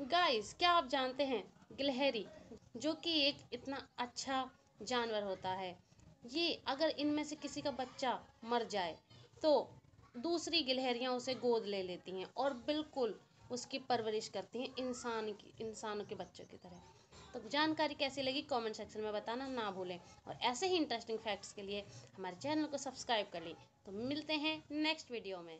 Guys क्या आप जानते हैं गिलहरी, जो कि एक इतना अच्छा जानवर होता है? ये अगर इनमें से किसी का बच्चा मर जाए तो दूसरी गिलहरियाँ उसे गोद ले लेती हैं और बिल्कुल उसकी परवरिश करती हैं इंसान की, इंसानों के बच्चों की तरह। तो जानकारी कैसी लगी कमेंट सेक्शन में बताना ना भूलें। और ऐसे ही इंटरेस्टिंग फैक्ट्स के लिए हमारे चैनल को सब्सक्राइब कर लें। तो मिलते हैं नेक्स्ट वीडियो में।